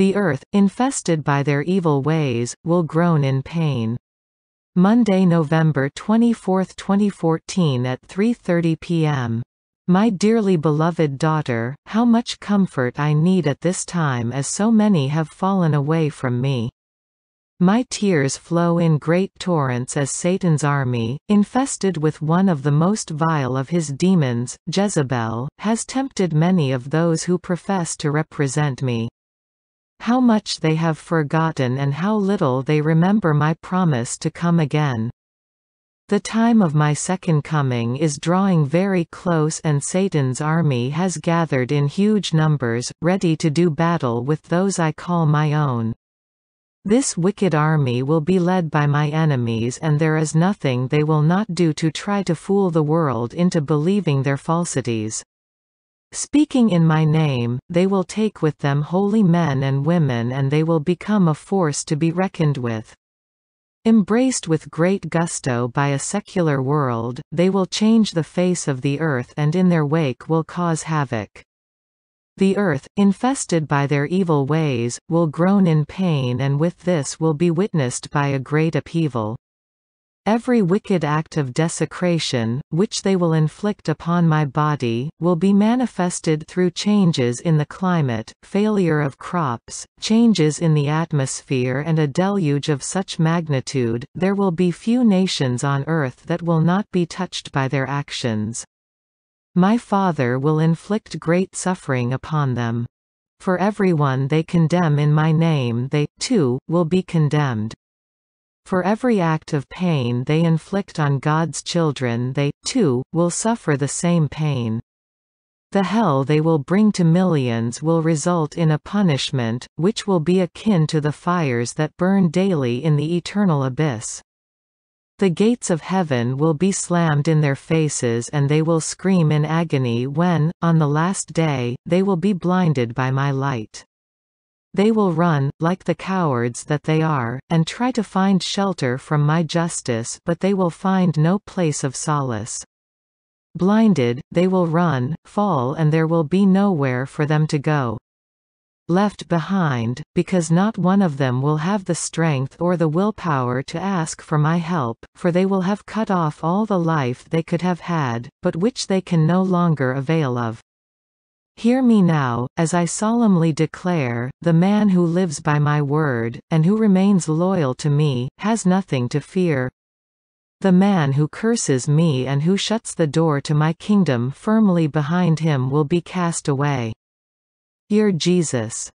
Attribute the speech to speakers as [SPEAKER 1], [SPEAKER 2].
[SPEAKER 1] The earth, infested by their evil ways, will groan in pain. Monday, November 24, 2014 at 3.30 p.m. My dearly beloved daughter, how much comfort I need at this time as so many have fallen away from me. My tears flow in great torrents as Satan's army, infested with one of the most vile of his demons, Jezebel, has tempted many of those who profess to represent me. How much they have forgotten and how little they remember my promise to come again. The time of my second coming is drawing very close and Satan's army has gathered in huge numbers, ready to do battle with those I call my own. This wicked army will be led by my enemies and there is nothing they will not do to try to fool the world into believing their falsities. Speaking in my name, they will take with them holy men and women and they will become a force to be reckoned with. Embraced with great gusto by a secular world, they will change the face of the earth and in their wake will cause havoc. The earth, infested by their evil ways, will groan in pain and with this will be witnessed by a great upheaval. Every wicked act of desecration, which they will inflict upon my body, will be manifested through changes in the climate, failure of crops, changes in the atmosphere and a deluge of such magnitude, there will be few nations on earth that will not be touched by their actions. My Father will inflict great suffering upon them. For everyone they condemn in my name they, too, will be condemned. For every act of pain they inflict on God's children they, too, will suffer the same pain. The hell they will bring to millions will result in a punishment, which will be akin to the fires that burn daily in the eternal abyss. The gates of heaven will be slammed in their faces and they will scream in agony when, on the last day, they will be blinded by my light. They will run, like the cowards that they are, and try to find shelter from my justice but they will find no place of solace. Blinded, they will run, fall and there will be nowhere for them to go left behind, because not one of them will have the strength or the willpower to ask for my help, for they will have cut off all the life they could have had, but which they can no longer avail of. Hear me now, as I solemnly declare, the man who lives by my word, and who remains loyal to me, has nothing to fear. The man who curses me and who shuts the door to my kingdom firmly behind him will be cast away. Your Jesus